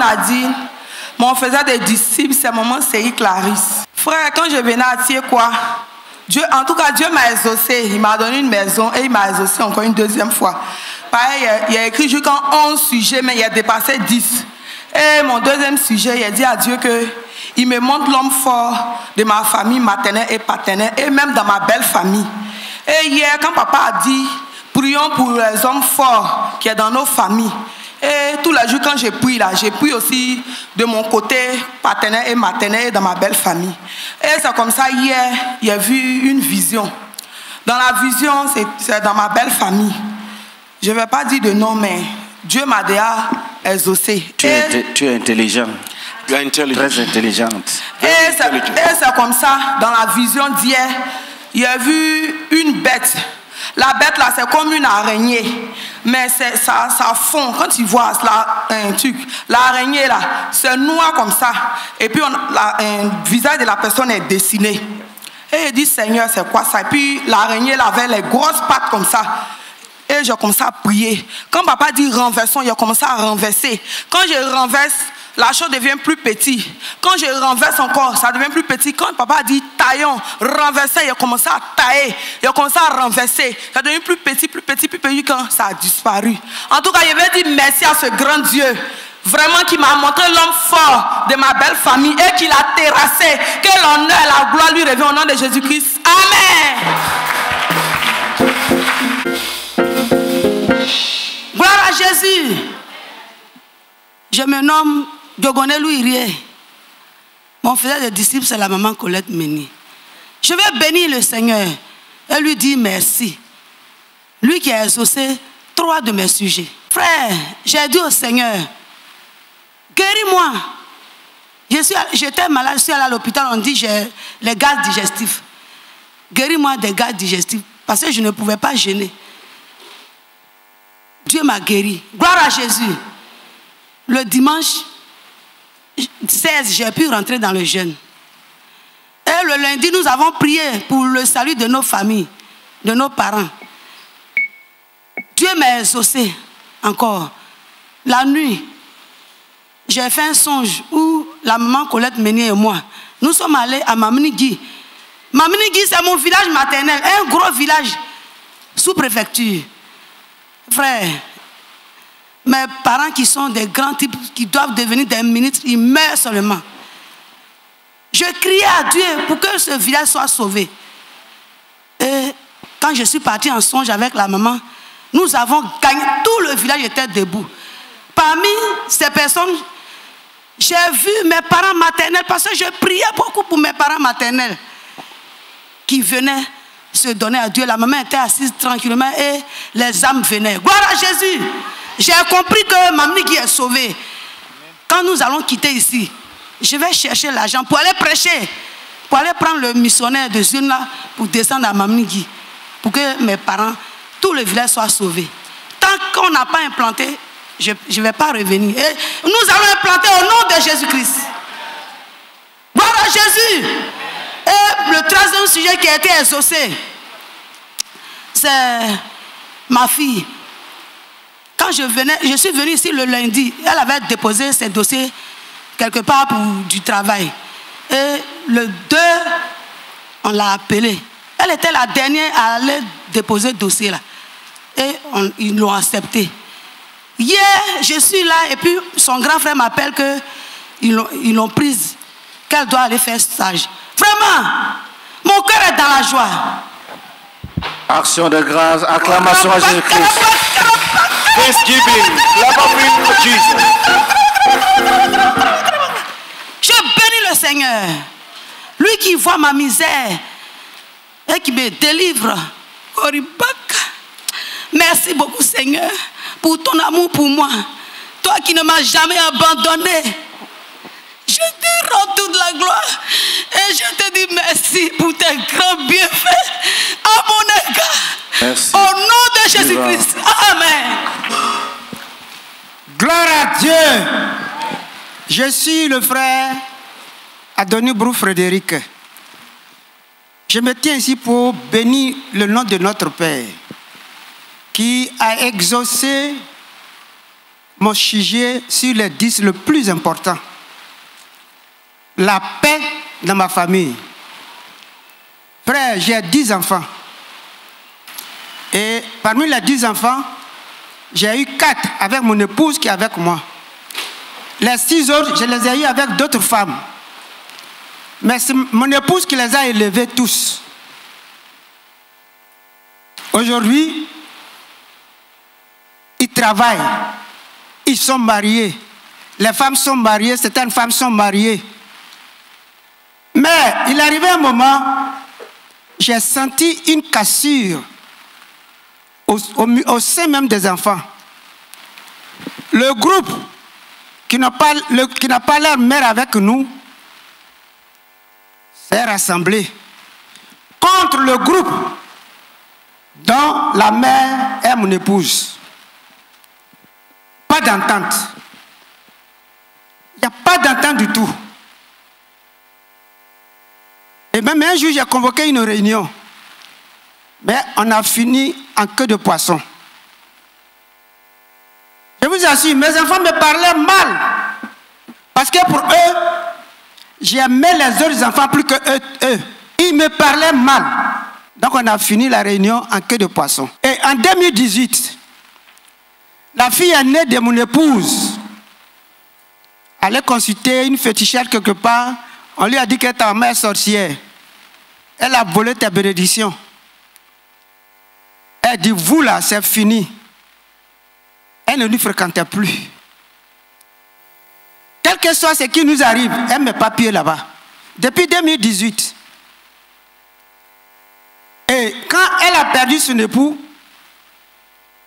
La sœur Taou Nadine. Mon faisait des disciples, c'est maman Série Clarisse. Frère, quand je venais à Thier, quoi, Dieu, en tout cas, Dieu m'a exaucé. Il m'a donné une maison et il m'a exaucé encore une deuxième fois. Pareil, il a, écrit jusqu'en 11 sujets, mais il a dépassé 10. Et mon deuxième sujet, il a dit à Dieu que il me montre l'homme fort de ma famille maternelle et paternelle et même dans ma belle famille. Et hier, quand papa a dit, prions pour les hommes forts qui sont dans nos familles. Et tous les jours, quand j'ai pris là, j'ai pris aussi de mon côté paternel et maternel dans ma belle famille. Et c'est comme ça, hier, il a vu une vision. Dans la vision, c'est dans ma belle famille. Je ne vais pas dire de nom, mais Dieu m'a déjà exaucé. Tu, es, tu es intelligent. Tu es intelligent. Très intelligente. Et c'est comme ça, dans la vision d'hier, il a vu une bête. La bête là, c'est comme une araignée. Mais ça, ça fond. Quand tu vois un truc, l'araignée là, c'est noir comme ça. Et puis le visage de la personne est dessiné. Et il dit, Seigneur, c'est quoi ça? Et puis l'araignée là avait les grosses pattes comme ça. Et j'ai commencé à prier. Quand papa dit renversons, a commencé à renverser. Quand je renverse, la chose devient plus petite. Quand je renverse encore, ça devient plus petit. Quand papa dit taillons, renverser, il a commencé à tailler. Il a commencé à renverser. Ça devient plus petit, plus petit, plus petit quand ça a disparu. En tout cas, je vais dire merci à ce grand Dieu. Vraiment qui m'a montré l'homme fort de ma belle famille et qui l'a terrassé. Que l'honneur et la gloire lui reviennent au nom de Jésus-Christ. Amen. Gloire à Jésus. Je me nomme Diogoné Louis Rie. Mon frère de disciple, c'est la maman Colette Méni. Je vais bénir le Seigneur et lui dire merci. Lui qui a exaucé trois de mes sujets. Frère, j'ai dit au Seigneur, guéris-moi. J'étais malade, je suis allé à l'hôpital, on dit j'ai les gaz digestifs. Guéris-moi des gaz digestifs parce que je ne pouvais pas gêner. Dieu m'a guéri. Gloire à Jésus. Le dimanche 16, j'ai pu rentrer dans le jeûne. Et le lundi, nous avons prié pour le salut de nos familles, de nos parents. Dieu m'a exaucé encore. La nuit, j'ai fait un songe où la maman Colette Meunier et moi, nous sommes allés à Mamnigui. Mamnigui, c'est mon village maternel, un gros village sous préfecture. Frère, mes parents qui sont des grands types, qui doivent devenir des ministres, ils meurent seulement. Je criais à Dieu pour que ce village soit sauvé. Et quand je suis partie en songe avec la maman, nous avons gagné, tout le village était debout. Parmi ces personnes, j'ai vu mes parents maternels, parce que je priais beaucoup pour mes parents maternels, qui venaient se donner à Dieu. La maman était assise tranquillement et les âmes venaient. Gloire à Jésus. J'ai compris que Mamni est sauvée. Quand nous allons quitter ici, je vais chercher l'argent pour aller prêcher, pour aller prendre le missionnaire de Zune pour descendre à Mamni pour que mes parents, tout le village soit sauvé. Tant qu'on n'a pas implanté, je ne vais pas revenir. Nous allons implanter au nom de Jésus-Christ. Gloire à Jésus. Et le troisième sujet qui a été exaucé, c'est ma fille. Quand je venais, je suis venue ici le lundi, elle avait déposé ses dossiers quelque part pour du travail. Et le 2, on l'a appelée. Elle était la dernière à aller déposer le dossier là. Et ils l'ont accepté. Hier, je suis là et puis son grand frère m'appelle qu'ils l'ont prise, qu'elle doit aller faire stage. Vraiment, mon cœur est dans la joie. Action de grâce, acclamation à Jésus-Christ. Je bénis le Seigneur. Lui qui voit ma misère et qui me délivre. Merci beaucoup Seigneur pour ton amour pour moi. Toi qui ne m'as jamais abandonné. Je te rends toute la gloire et je te dis merci pour tes grands bienfaits à mon égard. Au nom de Jésus-Christ. Amen. Gloire à Dieu. Je suis le frère Adonis Brou Frédéric. Je me tiens ici pour bénir le nom de notre Père qui a exaucé mon sujet sur les dix le plus important. La paix dans ma famille. Frère, j'ai dix enfants. Et parmi les dix enfants, j'ai eu quatre avec mon épouse qui est avec moi. Les six autres, je les ai eus avec d'autres femmes. Mais c'est mon épouse qui les a élevés tous. Aujourd'hui, ils travaillent, ils sont mariés. Les femmes sont mariées, certaines femmes sont mariées. Mais il arrivait un moment, j'ai senti une cassure au, sein même des enfants. Le groupe qui n'a pas, qui n'a pas leur mère avec nous s'est rassemblé contre le groupe dont la mère est mon épouse. Pas d'entente. Il n'y a pas d'entente du tout. Et même un jour, j'ai convoqué une réunion. Mais on a fini en queue de poisson. Je vous assure, mes enfants me parlaient mal. Parce que pour eux, j'aimais les autres enfants plus que eux, eux. Ils me parlaient mal. Donc on a fini la réunion en queue de poisson. Et en 2018, la fille aînée de mon épouse allait consulter une fétichère quelque part. On lui a dit que ta mère sorcière. Elle a volé tes bénédictions. Elle dit, vous là, c'est fini. Elle ne nous fréquentait plus. Quel que soit ce qui nous arrive, elle met pas pied là-bas. Depuis 2018. Et quand elle a perdu son époux,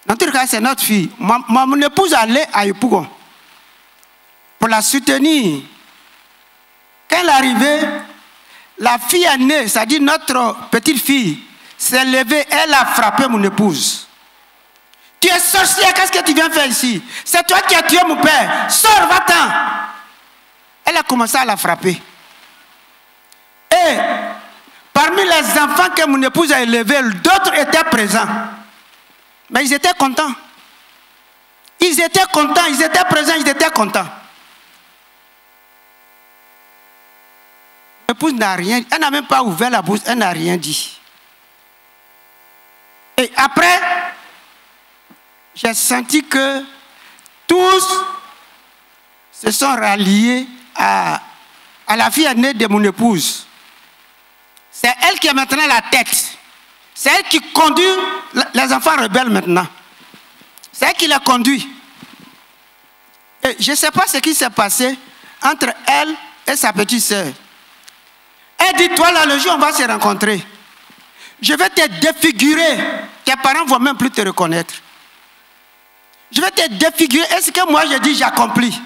dans tout cas, c'est notre fille. Ma- mon épouse allait à Yopougon pour la soutenir. Quand elle est arrivée, la fille aînée, c'est-à-dire notre petite fille, s'est levée, elle a frappé mon épouse. Tu es sorcière, qu'est-ce que tu viens faire ici? C'est toi qui as tué mon père. Sors, va-t'en. Elle a commencé à la frapper. Et parmi les enfants que mon épouse a élevés, d'autres étaient présents. Mais ils étaient contents. Ils étaient contents, ils étaient présents, ils étaient contents. L'épouse n'a rien, elle n'a même pas ouvert la bouche, elle n'a rien dit. Et après, j'ai senti que tous se sont ralliés à, à la fille aînée de mon épouse. C'est elle qui est maintenant la tête. C'est elle qui conduit les enfants rebelles maintenant. C'est elle qui les conduit. Et je ne sais pas ce qui s'est passé entre elle et sa petite sœur. Elle dit, toi là, le jour on va se rencontrer, je vais te défigurer. Tes parents ne vont même plus te reconnaître. Je vais te défigurer. Est-ce que moi, je dis, j'accomplis?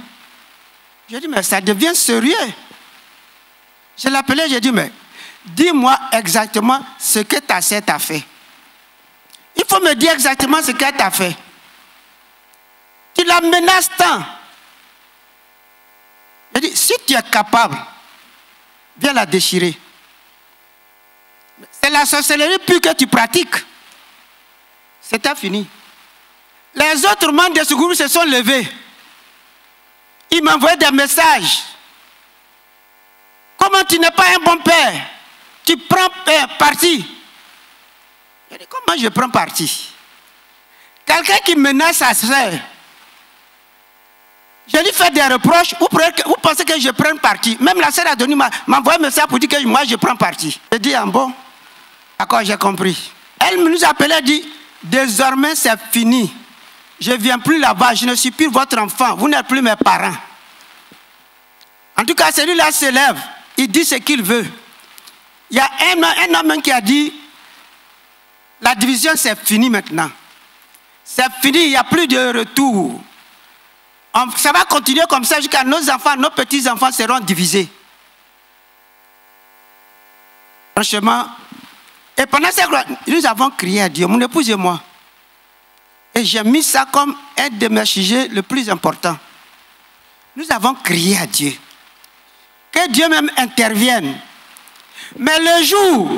Je dis, mais ça devient sérieux. Je l'appelais, j'ai dit, mais dis-moi exactement ce que ta sœur t'a fait. Il faut me dire exactement ce qu'elle t'a fait. Tu la menaces tant. J'ai dit, si tu es capable, viens la déchirer. C'est la sorcellerie pure que tu pratiques. C'était fini. Les autres membres de ce groupe se sont levés. Ils m'envoyaient des messages. Comment tu n'es pas un bon père? Tu prends euh, parti. Je dis, comment je prends parti? Quelqu'un qui menace sa soeur. Je lui fais des reproches. Vous, pensez que je prends parti Même la soeur a donné m'a envoyé un message pour dire que moi je prends parti. Je dis, ah bon? D'accord, j'ai compris. Elle nous appelait, dit, désormais c'est fini. Je ne viens plus là-bas, je ne suis plus votre enfant, vous n'êtes plus mes parents. En tout cas, celui-là se lève, il dit ce qu'il veut. Il y a un, un homme qui a dit, la division c'est fini maintenant. C'est fini, il n'y a plus de retour. Ça va continuer comme ça jusqu'à nos enfants, nos petits-enfants seront divisés. Franchement, et pendant cette nous avons crié à Dieu, mon épouse et moi. Et j'ai mis ça comme un de mes sujets le plus important. Nous avons crié à Dieu. Que Dieu même intervienne. Mais le jour,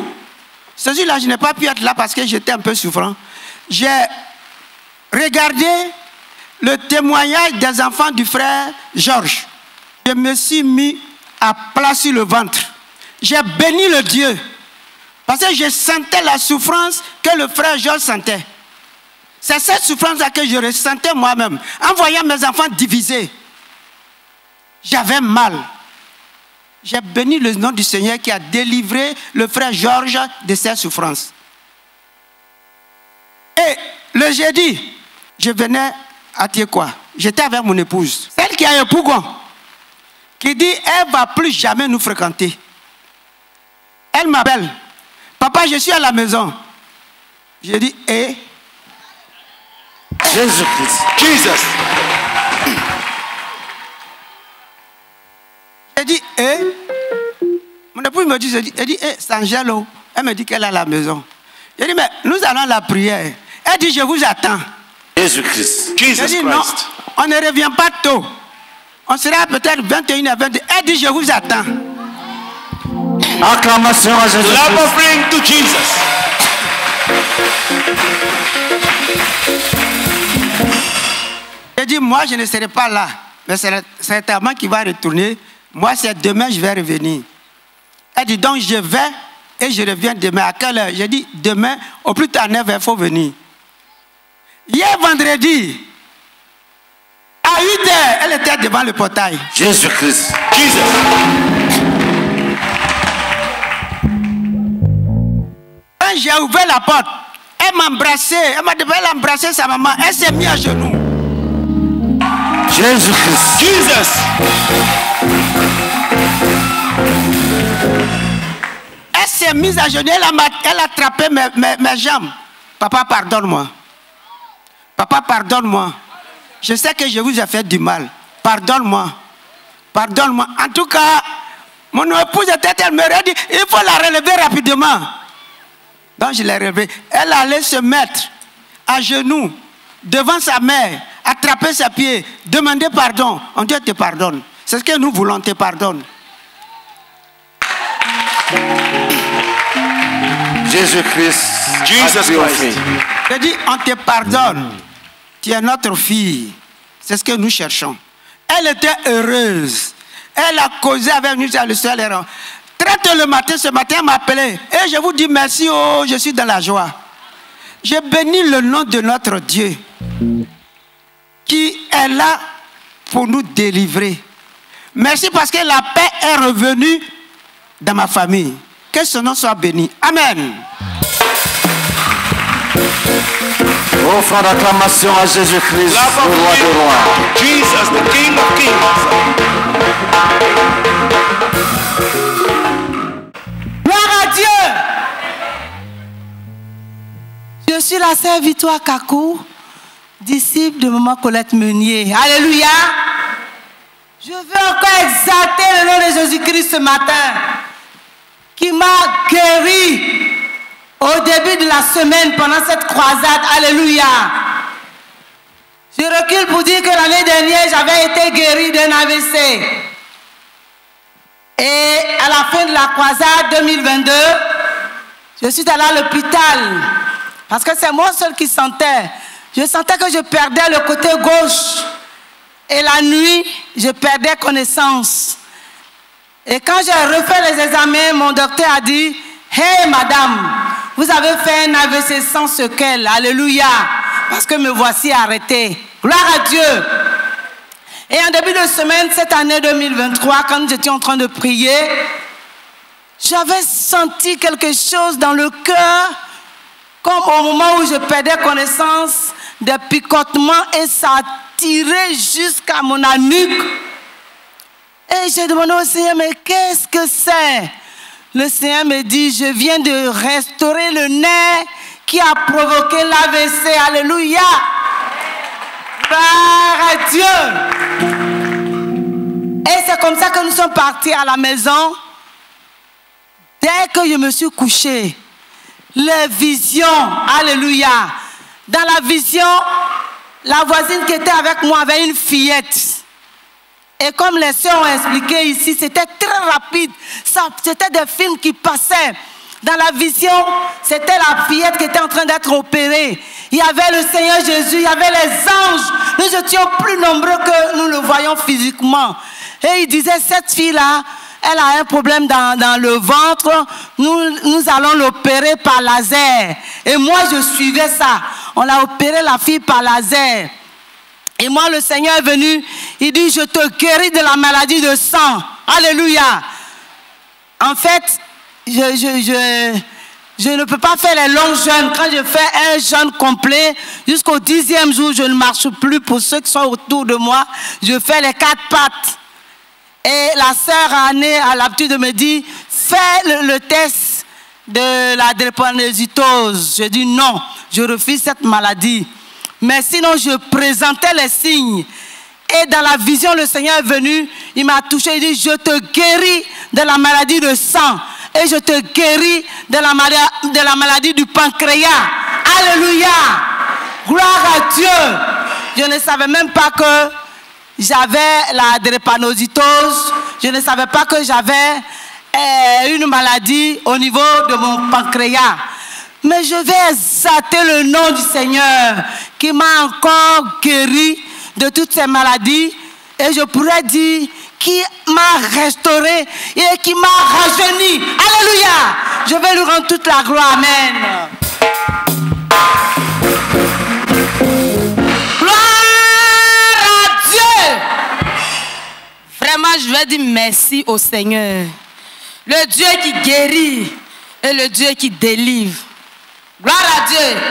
ce jour-là, je n'ai pas pu être là parce que j'étais un peu souffrant. J'ai regardé le témoignage des enfants du frère Georges. Je me suis mis à plat sur le ventre. J'ai béni le Dieu. Parce que je sentais la souffrance que le frère Georges sentait. C'est cette souffrance-là que je ressentais moi-même. En voyant mes enfants divisés, j'avais mal. J'ai béni le nom du Seigneur qui a délivré le frère Georges de cette souffrance. Et le jeudi, je venais quoi? J'étais avec mon épouse, celle qui a un pougon, qui dit elle ne va plus jamais nous fréquenter. Elle m'appelle, papa, je suis à la maison. Je dis, et Jésus-Christ. Jesus. Elle dit, eh? Mon épouse me dit, elle dit, eh, c'est Angelo. Elle me dit qu'elle est à la maison. Je dis, mais nous allons à la prière. Elle dit, je vous attends. Jésus-Christ. Je Jesus dis, non, Christ. on ne revient pas tôt. On sera peut-être 21 à 22. Elle dit, je vous attends. Acclamation à Love Jésus-Christ. offering to Jesus. Elle dit, moi, je ne serai pas là. Mais c'est certainement qui va retourner. Moi, c'est demain, je vais revenir. Elle dit, donc, je vais et je reviens demain. À quelle heure? J'ai dit, demain, au plus tard, à 9 heures, il faut venir. Hier, vendredi, à 8 heures, elle était devant le portail. Jésus-Christ. Jesus. Quand j'ai ouvert la porte, elle m'a embrassé. Elle m'a a embrassé sa maman. Elle s'est mise à genoux. Jésus-Christ. Jesus. Elle s'est mise à genoux. Elle a, ma- elle a attrapé mes, mes- mes jambes. Papa, pardonne-moi. Papa, pardonne-moi. Je sais que je vous ai fait du mal. Pardonne-moi. Pardonne-moi. En tout cas, mon épouse était, elle me dit, il faut la relever rapidement. Donc je l'ai relevée. Elle allait se mettre à genoux devant sa mère, attraper ses pieds, demander pardon. On Dieu te pardonne. C'est ce que nous voulons, te pardonne. Jésus-Christ. Jesus a triomphé. Christ. Je dis, on te pardonne. Tu es notre fille. C'est ce que nous cherchons. Elle était heureuse. Elle a causé avec nous sur le sol. Très tôt le matin, ce matin, elle m'a appelé. Et je vous dis merci, oh, je suis dans la joie. Je bénis le nom de notre Dieu qui est là pour nous délivrer. Merci parce que la paix est revenue dans ma famille. Que son nom soit béni. Amen. Offrant d'acclamation à Jésus-Christ, le roi des rois. Jesus, the King of Kings. Gloire à Dieu. Je suis la sœur Victoire Kakou, disciple de Maman Colette Meunier. Alléluia. Je veux encore exalter le nom de Jésus-Christ ce matin, qui m'a guéri au début de la semaine pendant cette croisade. Alléluia. Je recule pour dire que l'année dernière, j'avais été guéri d'un AVC. Et à la fin de la croisade 2022, je suis allée à l'hôpital. Parce que c'est moi seul qui sentais. Je sentais que je perdais le côté gauche. Et la nuit, je perdais connaissance. Et quand j'ai refait les examens, mon docteur a dit, Hey madame, vous avez fait un AVC sans sequelles. Alléluia. Parce que me voici arrêtée. Gloire à Dieu. Et en début de semaine, cette année 2023, quand j'étais en train de prier, j'avais senti quelque chose dans le cœur, comme au moment où je perdais connaissance, des picotements et ça tirait jusqu'à mon nuque. Et j'ai demandé au Seigneur, mais qu'est-ce que c'est? Le Seigneur me dit, je viens de restaurer le nerf qui a provoqué l'AVC. Alléluia. Gloire à Dieu. Et c'est comme ça que nous sommes partis à la maison. Dès que je me suis couché, les visions, alléluia. Dans la vision, la voisine qui était avec moi avait une fillette. Et comme les soeurs ont expliqué ici, c'était très rapide. C'était des films qui passaient. Dans la vision, c'était la fillette qui était en train d'être opérée. Il y avait le Seigneur Jésus, il y avait les anges. Nous étions plus nombreux que nous le voyons physiquement. Et il disait, cette fille-là, elle a un problème dans, dans le ventre. Nous, nous allons l'opérer par laser. Et moi, je suivais ça. On a opéré la fille par laser. Et moi, le Seigneur est venu. Il dit, je te guéris de la maladie de sang. Alléluia. En fait, je, je, je, ne peux pas faire les longs jeûnes. Quand je fais un jeûne complet, jusqu'au dixième jour, je ne marche plus. Pour ceux qui sont autour de moi, je fais les quatre pattes. Et la sœur Anne a l'habitude de me dire, fais le, le test de la drépanocytose. Je dis non, je refuse cette maladie. Mais sinon, je présentais les signes. Et dans la vision, le Seigneur est venu, il m'a touché, il dit, je te guéris de la maladie de sang. Et je te guéris de la, maladie, du pancréas. Alléluia. Gloire à Dieu. Je ne savais même pas que j'avais la drépanocytose. Je ne savais pas que j'avais euh, une maladie au niveau de mon pancréas. Mais je vais exalter le nom du Seigneur qui m'a encore guéri de toutes ces maladies. Et je pourrais dire qui m'a restauré et qui m'a rajeuni. Alléluia. Je vais lui rendre toute la gloire. Amen. Gloire à Dieu. Vraiment, je vais dire merci au Seigneur. Le Dieu qui guérit et le Dieu qui délivre. Gloire à Dieu.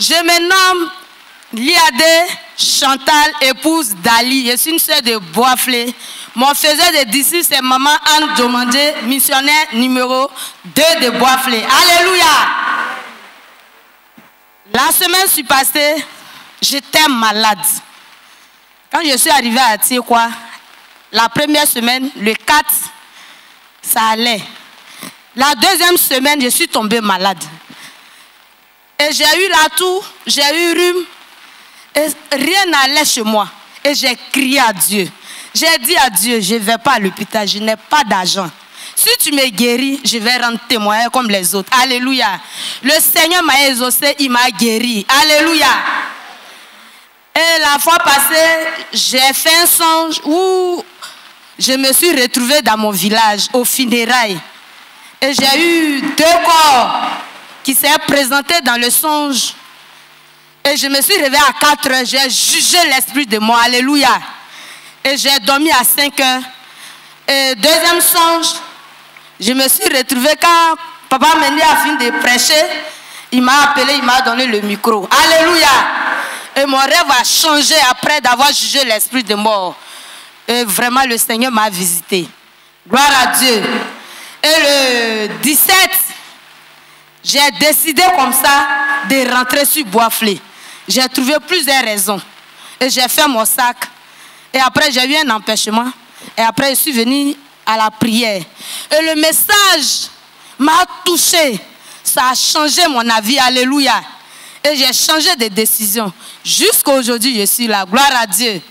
Je me nomme Liade Chantal, épouse d'Ali. Je suis une sœur de Boisflé. Mon faiseur de disciples, c'est maman Anne Domandé, missionnaire numéro 2 de Boisflé. Alléluia. La semaine suis passée, j'étais malade. Quand je suis arrivée à Tiekwa, la première semaine, le 4, ça allait. La deuxième semaine, je suis tombée malade. Et j'ai eu la toux, j'ai eu rhume, et rien n'allait chez moi. Et j'ai crié à Dieu. J'ai dit à Dieu, je ne vais pas à l'hôpital, je n'ai pas d'argent. Si tu me guéris, je vais rendre témoin comme les autres. Alléluia. Le Seigneur m'a exaucé, il m'a guéri. Alléluia. Et la fois passée, j'ai fait un songe où je me suis retrouvée dans mon village, au funérailles. Et j'ai eu deux corps qui s'est présenté dans le songe. Et je me suis réveillée à 4 heures. J'ai jugé l'esprit de moi. Alléluia. Et j'ai dormi à 5 heures. Et deuxième songe, je me suis retrouvée quand Papa Mendy a fini de prêcher. Il m'a appelé, il m'a donné le micro. Alléluia. Et mon rêve a changé après d'avoir jugé l'esprit de mort. Et vraiment, le Seigneur m'a visité. Gloire à Dieu. Et le 17, j'ai décidé comme ça de rentrer sur Boisflé. J'ai trouvé plusieurs raisons. Et j'ai fait mon sac. Et après, j'ai eu un empêchement. Et après, je suis venue à la prière. Et le message m'a touché. Ça a changé mon avis. Alléluia. Et j'ai changé de décision. Jusqu'à aujourd'hui, je suis là. Gloire à Dieu.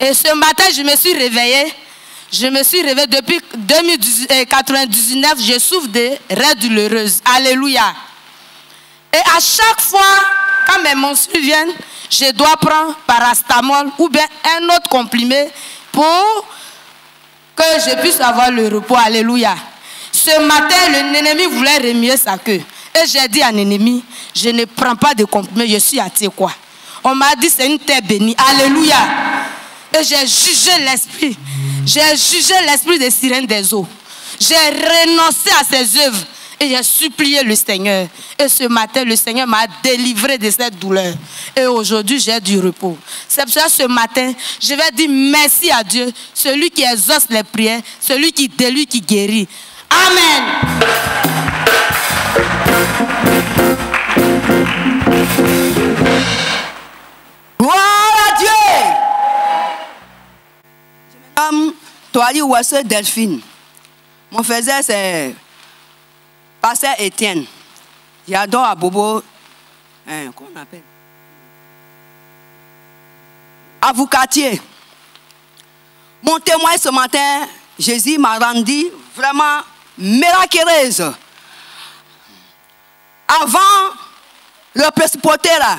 Et ce matin, je me suis réveillée. Je me suis réveillée depuis 1999. Je souffre de raies douloureuses. Alléluia. Et à chaque fois, quand mes menstrues viennent, je dois prendre parastamol ou bien un autre comprimé pour que je puisse avoir le repos. Alléluia. Ce matin, l'ennemi voulait remuer sa queue. Et j'ai dit à l'ennemi, je ne prends pas de comprimé, je suis à quoi. On m'a dit c'est une terre bénie. Alléluia. Et j'ai jugé l'esprit. J'ai jugé l'esprit des sirènes des eaux. J'ai renoncé à ses œuvres. Et j'ai supplié le Seigneur. Et ce matin, le Seigneur m'a délivré de cette douleur. Et aujourd'hui, j'ai du repos. C'est pour ça ce matin, je vais dire merci à Dieu, celui qui exauce les prières, celui qui délivre, qui guérit. Amen. Toali Ouasse Delphine. Mon faisait, c'est Pasteur Étienne. J'adore à Bobo. Hein, comment appelle? Avocatier. Mon témoin ce matin, Jésus m'a rendu vraiment miraculeuse. avant le principauté là,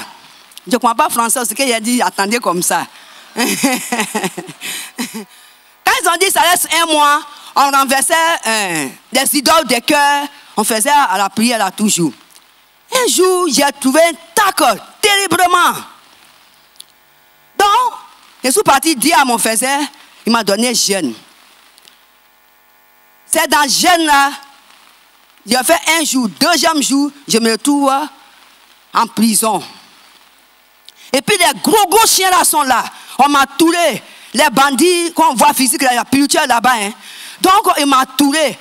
je ne comprends pas français, ce qu'il a dit, attendez comme ça. Ils ont dit ça reste un mois, on renversait euh, des idoles de cœur, on faisait à la prière là toujours. Un jour, j'ai trouvé un tac terriblement. Donc, je suis parti dire à mon frère, il m'a donné jeûne. C'est dans jeûne là, j'ai fait un jour, deuxième jour, je me retrouve en prison. Et puis les gros gros chiens là sont là. On m'a touré. Les bandits qu'on voit physique, il y a là-bas. Hein. Donc, il m'a touré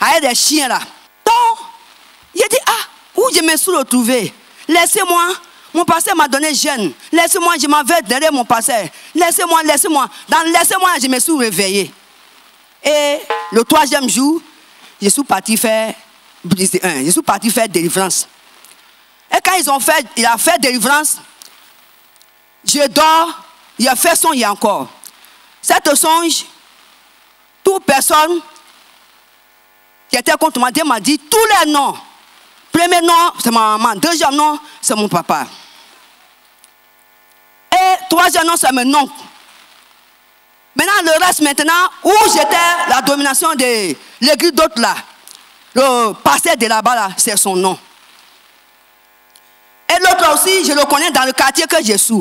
avec des chiens là. Donc, il a dit, ah, où je me suis retrouvé Laissez-moi. Mon pasteur m'a donné jeûne. Laissez-moi, je m'en vais derrière mon pasteur. Laissez-moi, laissez-moi. Dans laissez-moi, je me suis réveillé. Et le troisième jour, je suis parti faire, je suis parti faire délivrance. Et quand ils ont fait, il a fait délivrance, je dors, il a fait son il y a encore. Cette songe, toute personne qui était contre moi m'a dit tous les noms. Premier nom, c'est ma maman. Deuxième nom, c'est mon papa. Et troisième nom, c'est mon nom. Maintenant, le reste, maintenant, où j'étais, la domination de l'église d'autres là, le pasteur de là-bas, là, c'est son nom. Et l'autre aussi, je le connais dans le quartier que je suis.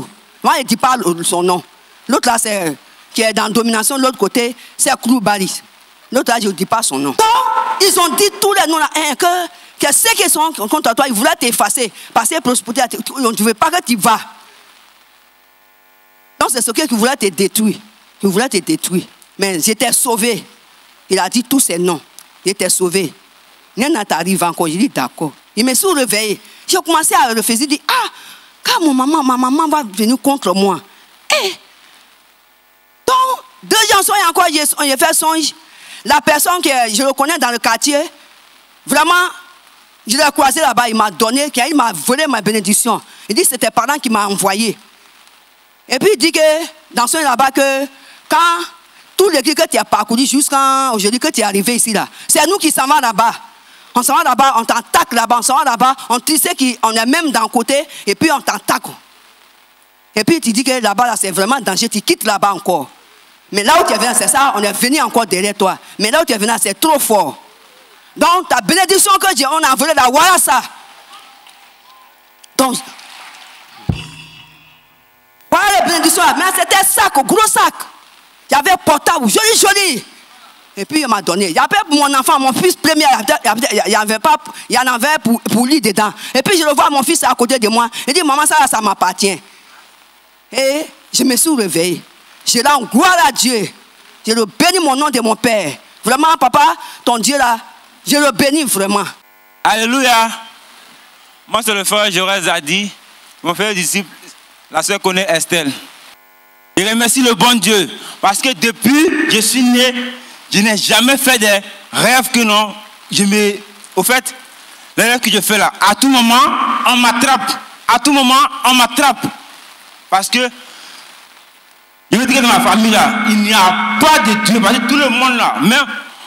Moi, je ne dis pas son nom. L'autre là, c'est qui est dans domination, l'autre côté, c'est Baris. L'autre je ne dis pas son nom. Donc, ils ont dit tous les noms là, hein, que, que ceux qui sont contre toi, ils voulaient t'effacer, passer prospérité. On ne veut pas que tu vas. Donc, c'est ce qui voulait te détruire. Il voulait te détruire. Mais j'étais sauvé. Il a dit tous ces noms. J'étais sauvé. Nena t'arrive encore. Je dis d'accord. Il me suis réveillé. J'ai commencé à refuser. Je dis, ah, quand mon maman, ma maman va venir contre moi. Deux sont encore, j'ai fait songe. La personne que je reconnais dans le quartier, vraiment, je l'ai croisé là-bas, il m'a donné, il m'a volé ma bénédiction. Il dit que c'était parents qui m'a envoyé. Et puis il dit que, dans ce là-bas, que quand tout l'église que tu as parcouru jusqu'à aujourd'hui que tu es arrivé ici, là, c'est nous qui s'en va là-bas. On s'en va là-bas, on t'attaque là-bas, on s'en va là-bas, on sait qu'on est même d'un côté, et puis on t'attaque. Et puis tu dis que là-bas, là, c'est vraiment danger, tu quittes là-bas encore. Mais là où tu es venu, c'est ça, on est venu encore derrière toi. Mais là où tu es venu, c'est trop fort. Donc ta bénédiction que Dieu, on a volé là, voilà ça. Donc, voilà la bénédiction Mais c'était sac, gros sac. Il y avait portable, joli, joli. Et puis il m'a donné. Il y avait mon enfant, mon fils premier, il y avait pas, il y en avait pour, pour lui dedans. Et puis je le vois, mon fils à côté de moi. Il dit, maman, ça, ça m'appartient. Et je me suis réveillé. Je rends gloire à Dieu. Je le bénis mon nom de mon Père. Vraiment, papa, ton Dieu là, je le bénis vraiment. Alléluia. Moi, c'est le frère Jorel Zadi, mon frère disciple. La soeur connaît Estelle. Je remercie le bon Dieu parce que depuis je suis né, je n'ai jamais fait des rêves que non. Je me, au fait, les rêves que je fais là, à tout moment, on m'attrape. À tout moment, on m'attrape. Parce que, je veux dire que dans ma famille là, il n'y a pas de Dieu. Parce que tout le monde là, même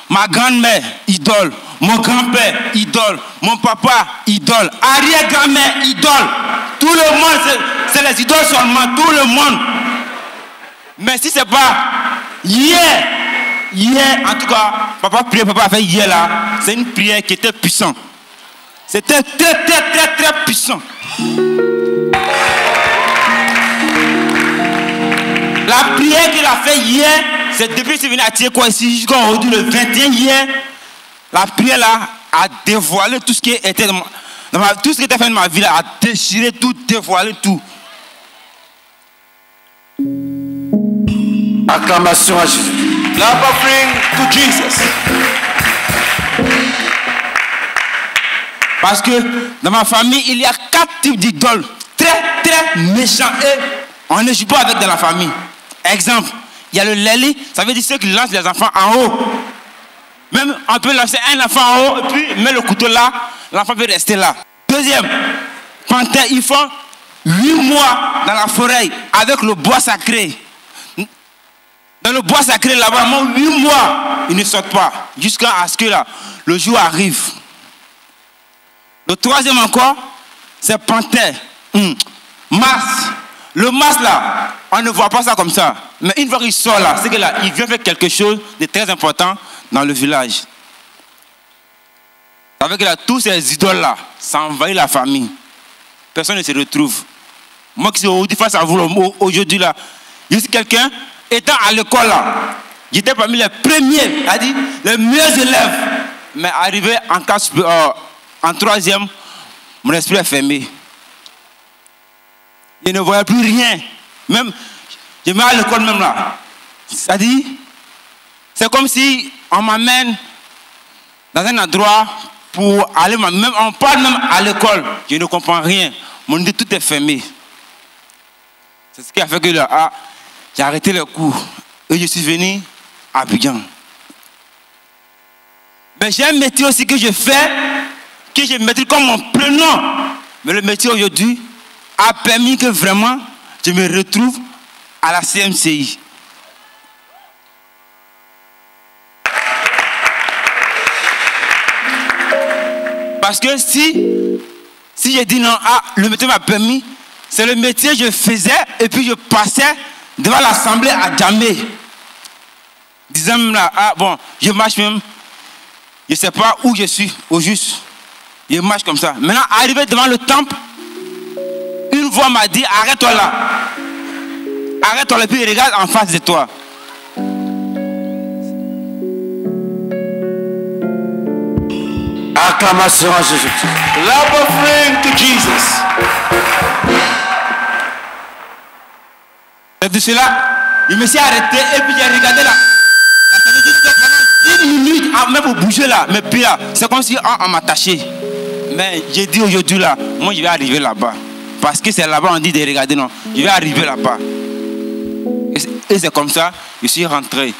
ma grand-mère, idole. Mon grand-père, idole. Mon papa, idole. Arrière-grand-mère, idole. Tout le monde, c'est les idoles seulement. Tout le monde. Mais si c'est pas hier, hier, en tout cas, papa priait, papa fait hier là, c'est une prière qui était puissante. C'était très, très, très, très puissant. La prière qu'il a fait hier, c'est depuis qu'il est venu à quoi ici jusqu'à aujourd'hui, le 21 hier, la prière là a dévoilé tout ce qui était dans ma, tout ce qui était fait dans ma vie, là, a déchiré tout, dévoilé tout. Acclamation à Jésus. Clap offering to Jesus. Parce que dans ma famille, il y a quatre types d'idoles. Très, très méchants. Et on ne joue pas avec de la famille. Exemple, il y a le leli, ça veut dire ceux qui lancent les enfants en haut. Même on peut lancer un enfant en haut et puis mettre le couteau là, l'enfant peut rester là. Deuxième, panthère, ils font huit mois dans la forêt avec le bois sacré. Dans le bois sacré là-bas, huit mois, ils ne sortent pas jusqu'à ce que là, le jour arrive. Le troisième encore, c'est panthère. Hum. Mars. Le mars là, on ne voit pas ça comme ça. Mais une fois qu'il sort là, c'est que là, il vient faire quelque chose de très important dans le village. Avec là, tous ces idoles là, ça la famille. Personne ne se retrouve. Moi qui suis face à vous aujourd'hui là, je suis quelqu'un, étant à l'école là, j'étais parmi les premiers, a dit, les meilleurs élèves. Mais arrivé en, euh, en troisième, mon esprit est fermé. Je ne voyais plus rien. Même, je me à l'école même là. Dit, c'est comme si on m'amène dans un endroit pour aller, même, on parle même à l'école. Je ne comprends rien. Mon dit tout est fermé. C'est ce qui a fait que là, ah, j'ai arrêté les cours. Et je suis venu à Abidjan. Mais j'ai un métier aussi que je fais, que je maîtrise comme mon prénom. Mais le métier aujourd'hui a permis que vraiment je me retrouve à la CMCI. Parce que si, si j'ai dit non, ah, le métier m'a permis, c'est le métier que je faisais et puis je passais devant l'assemblée à Djamé. Disant là, ah bon, je marche même, je ne sais pas où je suis, au juste. Je marche comme ça. Maintenant, arrivé devant le temple, une voix m'a dit, arrête-toi là. Arrête-toi et puis regarde en face de toi. Acclamation à Jésus. Love offering to Jesus. C'est de cela, je me suis arrêté et puis j'ai regardé là. Pendant 10 minutes, ah, même pour bouger là, mais puis là, c'est comme si on, m'a m'attachait. Mais j'ai dit aujourd'hui là, moi je vais arriver là-bas. Parce que c'est là-bas on dit de regarder, non. Je vais arriver là-bas. Et c'est comme ça, je suis rentré.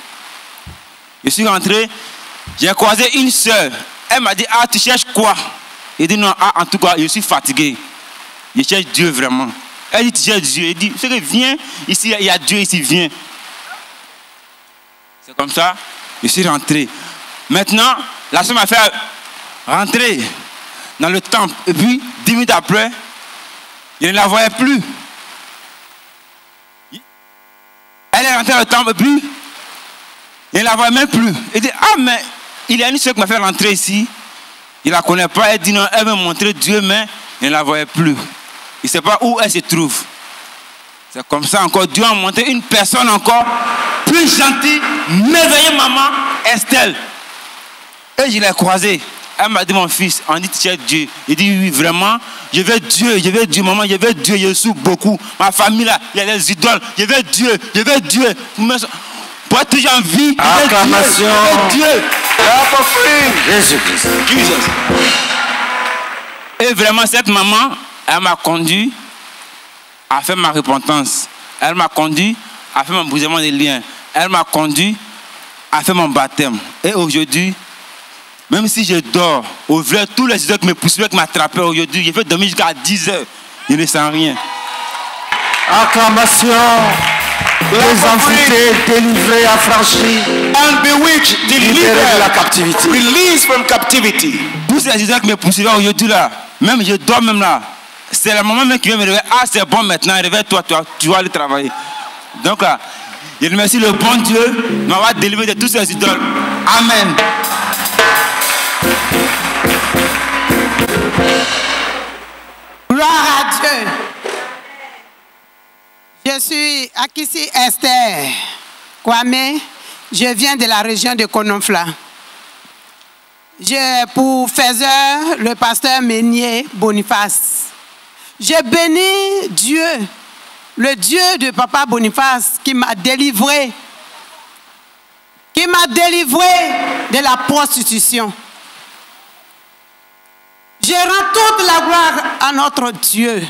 Je suis rentré, j'ai croisé une soeur. Elle m'a dit, ah, tu cherches quoi? Il dit, non, ah, en tout cas, je suis fatigué. Je cherche Dieu vraiment. Elle dit, tu cherches Dieu. Il dit, viens, ici, il y a Dieu ici, viens. C'est comme ça, je suis rentré. Maintenant, la soeur m'a fait rentrer dans le temple. Et puis, dix minutes après, je ne la voyais plus. Elle est rentrée le temple puis, je ne la voyais même plus. Elle dit, ah, mais il y a une soeur qui m'a fait rentrer ici. Il ne la connaît pas. Elle dit non, elle veut montrer Dieu, mais il ne la voyait plus. Il ne sait pas où elle se trouve. C'est comme ça encore. Dieu a montré une personne encore plus gentille, merveilleuse maman, Estelle. Et je l'ai croisée. Elle m'a dit, mon fils, on dit, tu es Dieu. Il dit, oui, vraiment, je veux Dieu, je veux Dieu, maman, je veux Dieu, je souffre beaucoup. Ma famille là, il y a des idoles. Je veux Dieu, je veux Dieu. Pour être toujours en vie, Acclamation. Dieu. Jésus-Christ. Jesus. Et vraiment, cette maman, elle m'a conduit à faire ma repentance. Elle m'a conduit à faire mon brisement des liens. Elle m'a conduit à faire mon baptême. Et aujourd'hui, même si je dors, au vrai, tous les qui me poussaient, qui m'attrapaient aujourd'hui, j'ai fait dormir jusqu'à 10 heures. Je ne sens rien. Acclamation. Les amputés, délivrés, affranchis. And bewitched, Libérés de la delivered, captivité. released from captivity. Tous ces idoles qui me poussaient aujourd'hui là, même je dors même là. C'est le moment même qui vient me réveiller. Ah, c'est bon maintenant, réveille-toi, tu, vas- tu vas aller travailler. Donc là, je remercie le bon Dieu de m'avoir délivré de tous ces idoles. Amen. Gloire à Dieu. Je suis Akisi Esther Kwame. Je viens de la région de Kononfla. J'ai pour faiseur le pasteur Meunier Boniface. J'ai béni Dieu, le Dieu de papa Boniface qui m'a délivré, qui m'a délivré de la prostitution. Je rends toute la gloire à notre Dieu.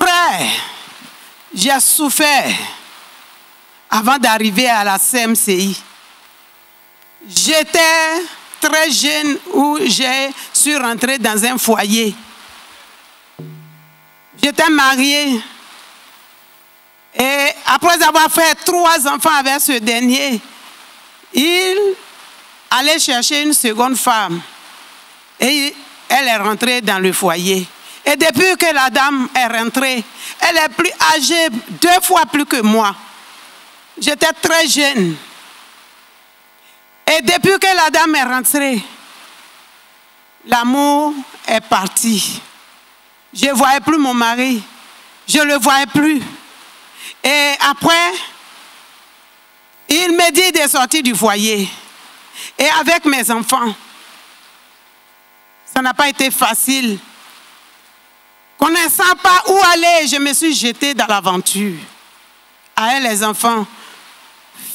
Frère, j'ai souffert avant d'arriver à la CMCI. J'étais très jeune où je suis rentrée dans un foyer. J'étais mariée. Et après avoir fait trois enfants avec ce dernier, il allait chercher une seconde femme. Et elle est rentrée dans le foyer. Et depuis que la dame est rentrée, elle est plus âgée, deux fois plus que moi. J'étais très jeune. Et depuis que la dame est rentrée, l'amour est parti. Je ne voyais plus mon mari. Je ne le voyais plus. Et après, il me dit de sortir du foyer. Et avec mes enfants, ça n'a pas été facile. Connaissant pas où aller, je me suis jetée dans l'aventure. À les enfants,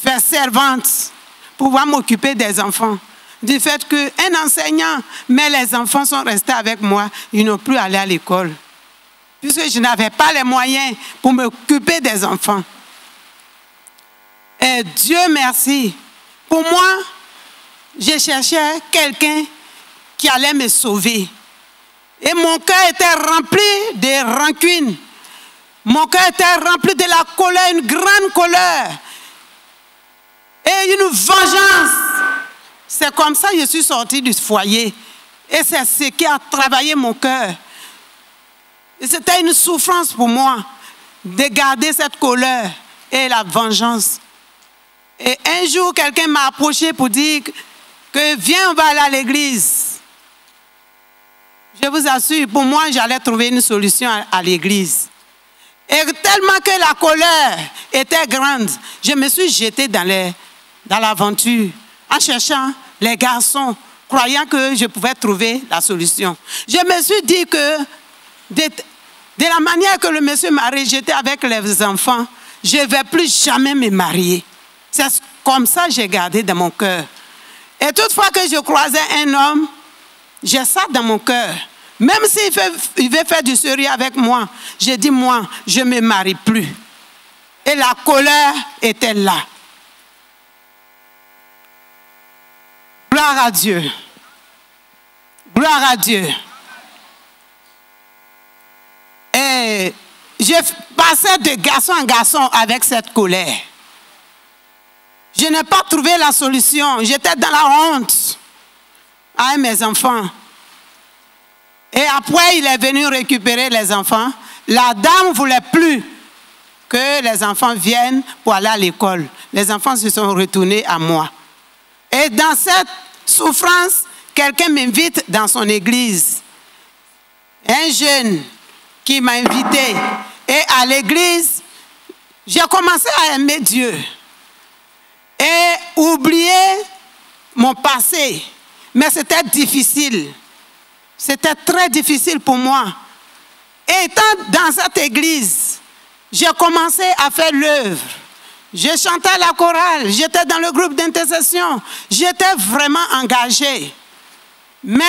faire servante, pouvoir m'occuper des enfants. Du fait qu'un enseignant, mais les enfants sont restés avec moi, ils n'ont plus allé à l'école. Puisque je n'avais pas les moyens pour m'occuper des enfants. Et Dieu merci. Pour moi, je cherchais quelqu'un qui allait me sauver. Et mon cœur était rempli de rancune. Mon cœur était rempli de la colère, une grande colère. Et une vengeance. C'est comme ça que je suis sortie du foyer. Et c'est ce qui a travaillé mon cœur. C'était une souffrance pour moi de garder cette colère et la vengeance. Et un jour, quelqu'un m'a approché pour dire que viens, on va aller à l'église. Je vous assure, pour moi, j'allais trouver une solution à, l'église. Et tellement que la colère était grande, je me suis jetée dans, l'aventure en cherchant les garçons, croyant que je pouvais trouver la solution. Je me suis dit que de, de la manière que le monsieur m'a rejeté avec les enfants, je ne vais plus jamais me marier. C'est comme ça que j'ai gardé dans mon cœur. Et toutefois que je croisais un homme, j'ai ça dans mon cœur. Même s'il veut faire du sérieux avec moi, j'ai dit, moi, je ne me marie plus. Et la colère était là. Gloire à Dieu. Gloire à Dieu. Et je passais de garçon en garçon avec cette colère. Je n'ai pas trouvé la solution. J'étais dans la honte avec mes enfants. Et après, il est venu récupérer les enfants. La dame ne voulait plus que les enfants viennent pour aller à l'école. Les enfants se sont retournés à moi. Et dans cette souffrance, quelqu'un m'invite dans son église. Un jeune qui m'a invité. Et à l'église, j'ai commencé à aimer Dieu. Et oublier mon passé. Mais c'était difficile. C'était très difficile pour moi. Et étant dans cette église, j'ai commencé à faire l'œuvre. Je chantais la chorale, j'étais dans le groupe d'intercession, j'étais vraiment engagé. Mais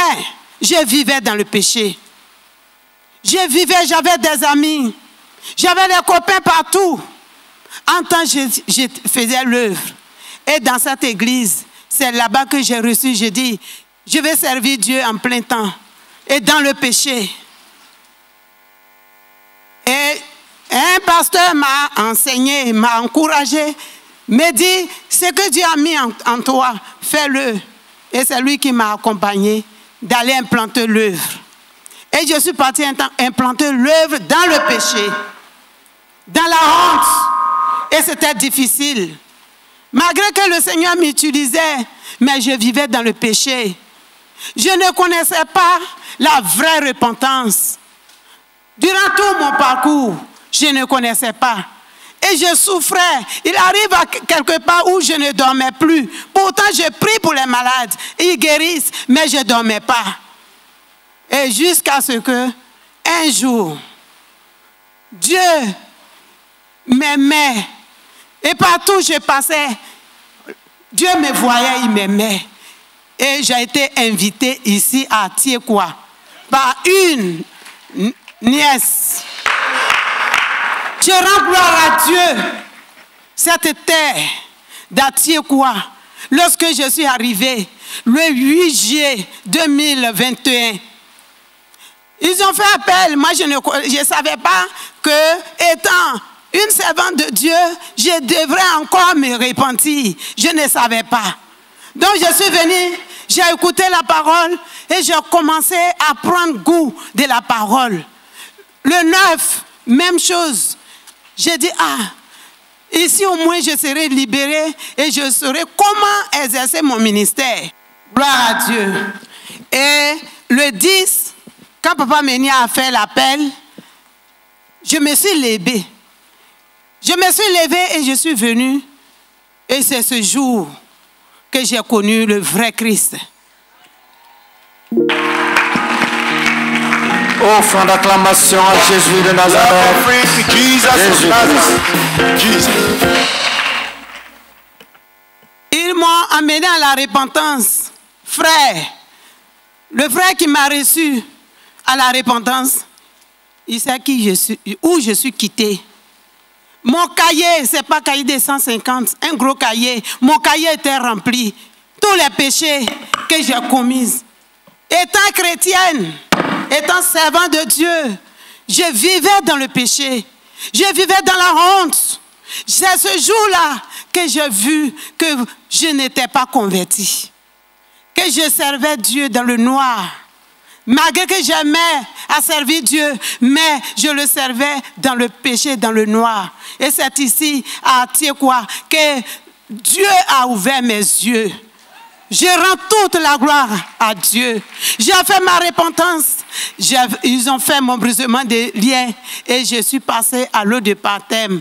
je vivais dans le péché. Je vivais, j'avais des amis, j'avais des copains partout. En temps, je, je faisais l'œuvre. Et dans cette église, c'est là-bas que j'ai reçu, j'ai dit, je vais servir Dieu en plein temps et dans le péché. Et un pasteur m'a enseigné, m'a encouragé, m'a dit, ce que Dieu a mis en, toi, fais-le. Et c'est lui qui m'a accompagné d'aller implanter l'œuvre. Et je suis parti implanter l'œuvre dans le péché, dans la honte. Et c'était difficile. Malgré que le Seigneur m'utilisait, mais je vivais dans le péché. Je ne connaissais pas la vraie repentance. Durant tout mon parcours, je ne connaissais pas. Et je souffrais. Il arrive à quelque part où je ne dormais plus. Pourtant, je prie pour les malades. Ils guérissent, mais je ne dormais pas. Et jusqu'à ce que, un jour, Dieu m'aimait. Et partout où je passais, Dieu me voyait, il m'aimait. Et j'ai été invité ici à Tiekwa par une nièce. Je rends gloire à Dieu. Cette terre d'Atiekwa, lorsque je suis arrivé le 8 juillet 2021, ils ont fait appel. Moi, je ne je savais pas que, étant une servante de Dieu, je devrais encore me repentir. Je ne savais pas. Donc, je suis venue J'ai écouté la parole et j'ai commencé à prendre goût de la parole. Le 9, même chose. J'ai dit, ah, ici au moins je serai libéré et je saurai comment exercer mon ministère. Gloire à Dieu. Et le 10, quand Papa Ménia a fait l'appel, je me suis levée. Je me suis levée et je suis venue. Et c'est ce jour que j'ai connu le vrai Christ. Offrande d'acclamation à Jésus de Nazareth. Jésus. Jesus. Ils m'ont amené à la repentance. Frère, le frère qui m'a reçu à la repentance, il sait qui je suis, où je suis quitté. Mon cahier, ce n'est pas cahier de 150, un gros cahier. Mon cahier était rempli. Tous les péchés que j'ai commis. Étant chrétienne, étant servant de Dieu, je vivais dans le péché. Je vivais dans la honte. C'est ce jour-là que j'ai vu que je n'étais pas converti. Que je servais Dieu dans le noir. Malgré que j'aimais à servir Dieu, mais je le servais dans le péché, dans le noir. Et c'est ici, à Tiekwa, que Dieu a ouvert mes yeux. Je rends toute la gloire à Dieu. J'ai fait ma repentance. Ils ont fait mon brisement des liens et je suis passé à l'eau de baptême.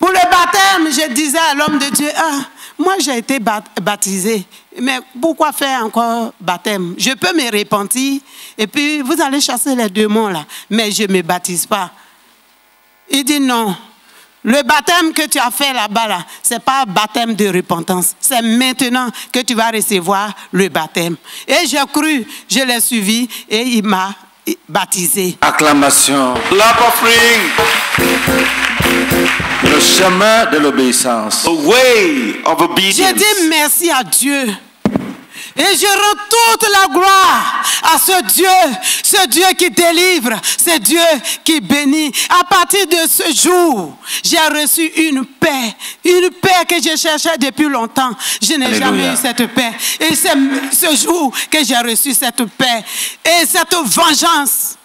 Pour le baptême, je disais à l'homme de Dieu, ah, moi j'ai été baptisé, mais pourquoi faire encore baptême? Je peux me repentir et puis vous allez chasser les démons là, mais je ne me baptise pas. Il dit non. Le baptême que tu as fait là-bas, là, ce n'est pas un baptême de repentance. C'est maintenant que tu vas recevoir le baptême. Et j'ai cru, je l'ai suivi et il m'a baptisé. Acclamation. Le chemin de l'obéissance. The way of obedience. dis merci à Dieu. Et je rends toute la gloire à ce Dieu, ce Dieu qui délivre, ce Dieu qui bénit. À partir de ce jour, j'ai reçu une paix, une paix que je cherchais depuis longtemps. Je n'ai jamais eu cette paix. Et c'est ce jour que j'ai reçu cette paix et cette vengeance.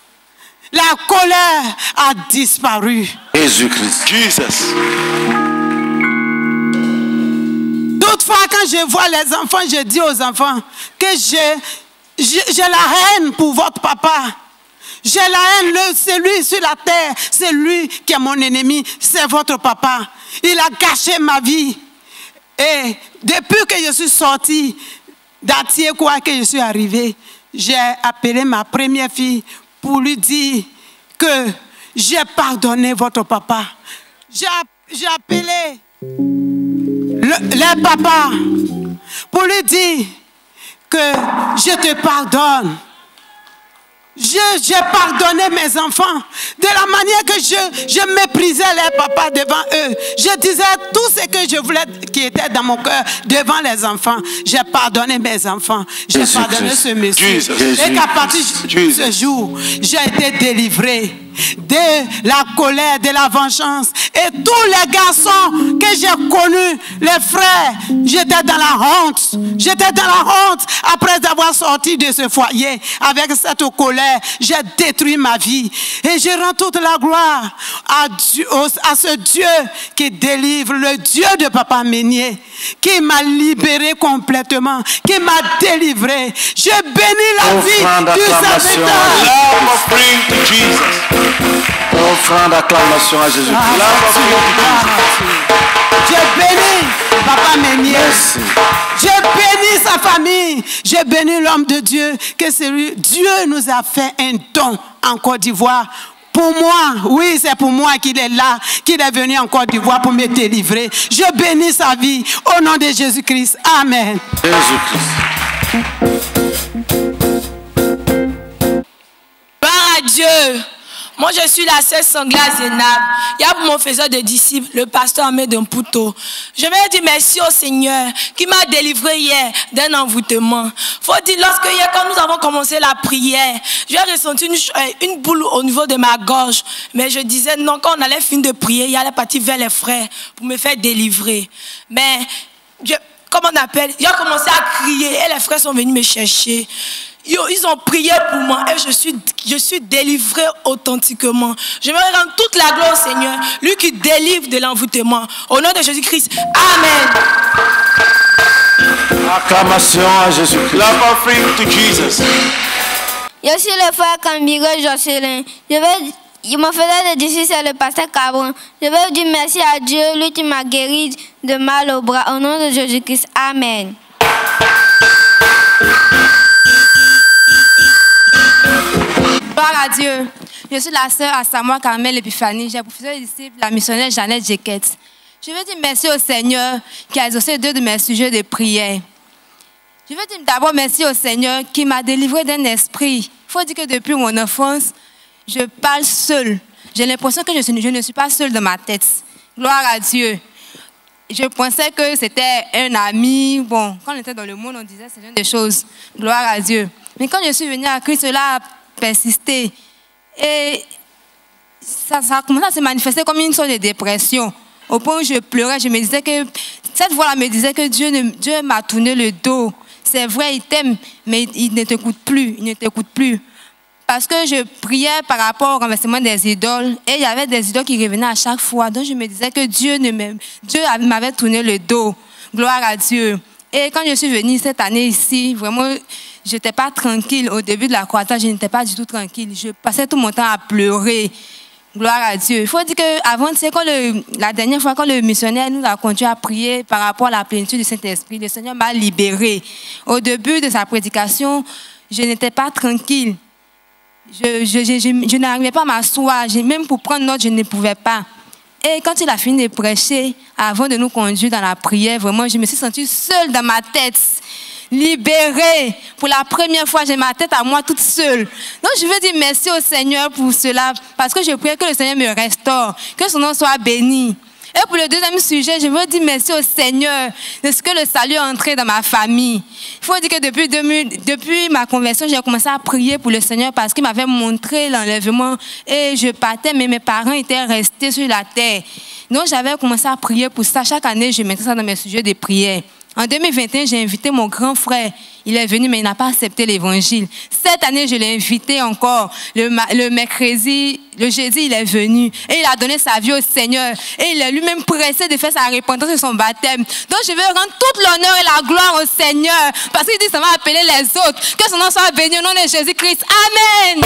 La colère a disparu. Jésus-Christ. Jesus. Toutefois, quand je vois les enfants, je dis aux enfants que j'ai la haine pour votre papa. J'ai la haine, c'est lui sur la terre, c'est lui qui est mon ennemi, c'est votre papa. Il a gâché ma vie. Et depuis que je suis sortie d'Atier, quoi que je suis arrivée, j'ai appelé ma première fille pour lui dire que j'ai pardonné votre papa. J'ai appelé le, les papas pour lui dire que je te pardonne. Je- J'ai pardonné mes enfants de la manière que je, je méprisais les papas devant eux. Je disais tout ce que je voulais qui était dans mon cœur devant les enfants. J'ai pardonné mes enfants. J'ai pardonné Christ. ce monsieur. Jesus. Et qu'à partir de ce jour, j'ai été délivré de la colère, de la vengeance. Et tous les garçons que j'ai connus, les frères, j'étais dans la honte. J'étais dans la honte après avoir sorti de ce foyer avec cette colère. J'ai détruit ma vie. Et je rends toute la gloire à, Dieu- au- à ce Dieu qui délivre, le Dieu de Papa Ménier, qui m'a libéré complètement, qui m'a délivré. Je bénis la vie du serviteur. Offrande d'acclamation à Jésus-Christ. Clap offering to Jesus. Je bénis Papa Ménier. Merci. Je bénis sa famille. Je bénis l'homme de Dieu. Que. Dieu nous a fait un don en Côte d'Ivoire. Pour moi, oui, c'est pour moi qu'il est là, qu'il est venu en Côte d'Ivoire pour me délivrer. Je bénis sa vie au nom de Jésus-Christ. Amen. Jésus-Christ. À Dieu. Moi, je suis la sœur Sangla Zénab. Il y a mon faiseur de disciples, le pasteur Ahmed Mputo. Je vais dire merci au Seigneur qui m'a délivré hier d'un envoûtement. Faut dire, lorsque hier, quand nous avons commencé la prière, j'ai ressenti euh, une boule au niveau de ma gorge. Mais je disais, non, quand on allait finir de prier, il allait partir vers les frères pour me faire délivrer. Mais comment on appelle, a commencé à crier et les frères sont venus me chercher. Ils ont- Ils ont prié pour moi et je suis, je suis délivré authentiquement. Je vais rendre toute la gloire au Seigneur, lui qui délivre de l'envoûtement. Au nom de Jésus-Christ. Amen. Acclamation à Jésus-Christ. Clap offering to Jesus. Je suis le frère Cambiro Jocelyn. Je vais, il me faisait de d'ici, c'est le pasteur Cabron. Je veux dire merci à Dieu, lui qui m'a guéri de mal au bras. Au nom de Jésus-Christ. Amen. Gloire à Dieu. Je suis la sœur à Samuel Carmel Epiphanie. J'ai pour futur disciple la missionnaire Jeannette Jequette. Je veux dire merci au Seigneur qui a exaucé deux de mes sujets de prière. Je veux dire d'abord merci au Seigneur qui m'a délivré d'un esprit. Il faut dire que depuis mon enfance, je parle seule. J'ai l'impression que je ne suis pas seule dans ma tête. Gloire à Dieu. Je pensais que c'était un ami. Bon, quand on était dans le monde, on disait ce genre de choses. Gloire à Dieu. Mais quand je suis venue à Christ, cela a persisté. Et ça, ça a commencé à se manifester comme une sorte de dépression. Au point où je pleurais, je me disais que cette voix-là me disait que Dieu, Dieu m'a tourné le dos. C'est vrai, il t'aime, mais il ne t'écoute plus. Il ne t'écoute plus. Parce que je priais par rapport au renversement des idoles et il y avait des idoles qui revenaient à chaque fois. Donc je me disais que Dieu m'avait tourné le dos. Gloire à Dieu. Et quand je suis venue cette année ici, vraiment, je n'étais pas tranquille. Au début de la croisade, je n'étais pas du tout tranquille. Je passais tout mon temps à pleurer. Gloire à Dieu. Il faut dire qu'avant, sais, quand le- la dernière fois, quand le missionnaire nous a continué à prier par rapport à la plénitude du Saint-Esprit, le Seigneur m'a libéré. Au début de sa prédication, je n'étais pas tranquille. Je, n'arrivais pas à m'asseoir. Même pour prendre note, je ne pouvais pas. Et quand il a fini de prêcher, avant de nous conduire dans la prière, vraiment, je me suis sentie seule dans ma tête, libérée. Pour la première fois, j'ai ma tête à moi toute seule. Donc, je veux dire merci au Seigneur pour cela, parce que je prie que le Seigneur me restaure, que son nom soit béni. Et pour le deuxième sujet, je veux dire merci au Seigneur de ce que le salut est entré dans ma famille. Il faut dire que depuis, 2000 depuis ma conversion, j'ai commencé à prier pour le Seigneur parce qu'il m'avait montré l'enlèvement et je partais, mais mes parents étaient restés sur la terre. Donc j'avais commencé à prier pour ça. Chaque année, je mettais ça dans mes sujets de prière. En 2021, j'ai invité mon grand frère. Il est venu, mais il n'a pas accepté l'évangile. Cette année, je l'ai invité encore. Le, mercredi, le jeudi, il est venu. Et il a donné sa vie au Seigneur. Et il est lui-même pressé de faire sa repentance et son baptême. Donc, je veux rendre toute l'honneur et la gloire au Seigneur. Parce qu'il dit, ça va appeler les autres. Que son nom soit béni au nom de Jésus-Christ. Amen.